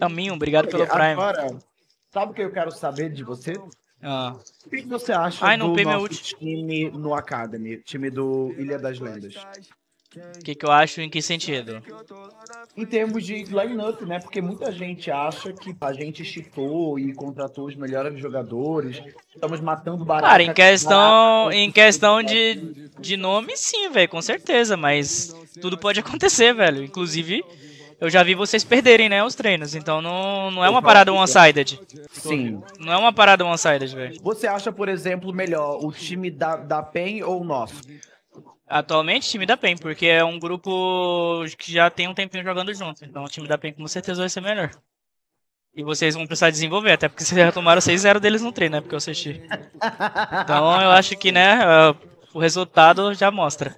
Taminho, obrigado pelo Prime. Agora, sabe o que eu quero saber de você? Ah, O que você acha Ai, do nosso time no Academy, time do Ilha das Lendas? o que, que eu acho em que sentido? Em termos de line-up, né? Porque muita gente acha que a gente chitou e contratou os melhores jogadores. Estamos matando barato. Cara, em questão, em questão de, de nome, sim, velho, com certeza, mas tudo pode acontecer, velho. Inclusive, eu já vi vocês perderem, né, os treinos, então não, não é uma parada one-sided. Sim. Não é uma parada one-sided, velho. Você acha, por exemplo, melhor o time da, da PEN ou o nosso? Atualmente, time da PEN, porque é um grupo que já tem um tempinho jogando junto, então o time da PEN com certeza vai ser melhor. E vocês vão precisar desenvolver, até porque vocês já tomaram 6-0 deles no treino, né, porque eu assisti. Então eu acho que, né, ah, o resultado já mostra.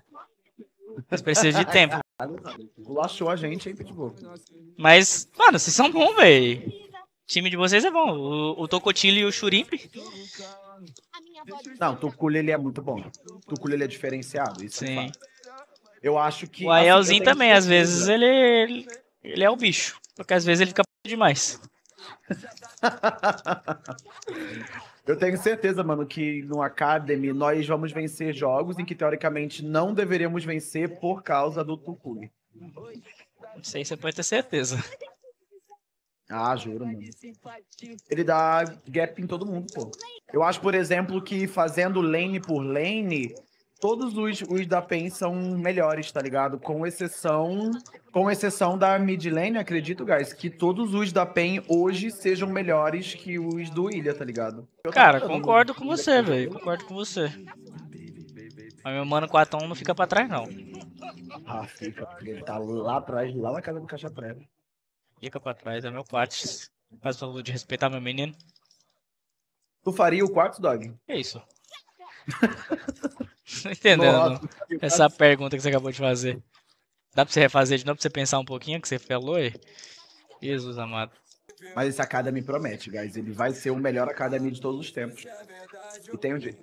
Vocês precisam de tempo. Lachou a gente, hein, Pitbull? Mas, mano, vocês são bons, velho. O time de vocês é bom. O, o Tocotilo e o Churimp. Não, o Tuculho ele é muito bom. O Tuculho ele é diferenciado, isso é Sim. Eu acho que. O assim, Aelzinho tenho também, às vezes, ele, ele, ele é o bicho. Porque às vezes ele fica demais. Eu tenho certeza, mano, que no Academy nós vamos vencer jogos em que teoricamente não deveríamos vencer por causa do Tuculho. Isso aí você pode ter certeza. Ah, juro, mano. Ele dá gap em todo mundo, pô. Eu acho, por exemplo, que fazendo lane por lane, todos os, os da PEN são melhores, tá ligado? Com exceção. Com exceção da mid lane, acredito, guys, que todos os da PEN hoje sejam melhores que os do Ilha, tá ligado? Cara, concordo com você, velho. Concordo com você. Mas meu mano 4 não fica pra trás, não. Ah, fica, porque ele tá lá atrás, lá na casa do Caixa Prego. Fica pra trás, é meu 4. Faz favor de respeitar meu menino. Tu faria o quarto, Dog? Que isso? Não entendendo. não. Nossa, Essa pergunta que você acabou de fazer. Dá pra você refazer de novo pra você pensar um pouquinho que você falou aí? Jesus amado. Mas esse Academy promete, guys. Ele vai ser o melhor Academy de todos os tempos. E tem um jeito.